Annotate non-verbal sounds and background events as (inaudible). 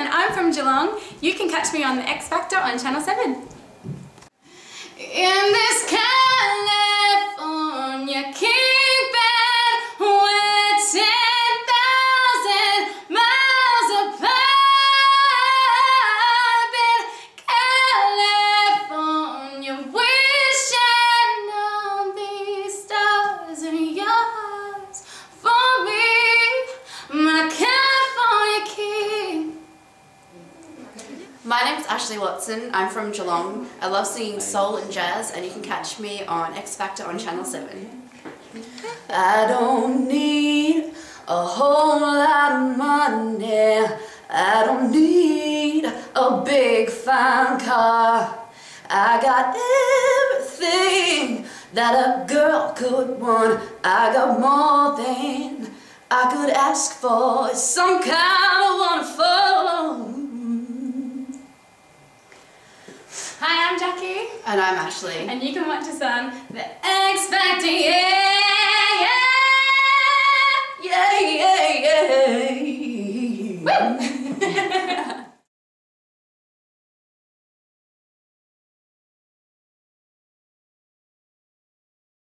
and I'm from Geelong. You can catch me on The X Factor on Channel 7. My name's Ashley Watson. I'm from Geelong. I love singing soul and jazz, and you can catch me on X Factor on Channel 7. I don't need a whole lot of money. I don't need a big fine car. I got everything that a girl could want. I got more than I could ask for. Some kind of wonderful. Hi, I'm Jacqui. And I'm Ashley. And you can watch us on The X Factor. Yeah, yeah, yeah, yeah, yeah. Woo! (laughs) (laughs)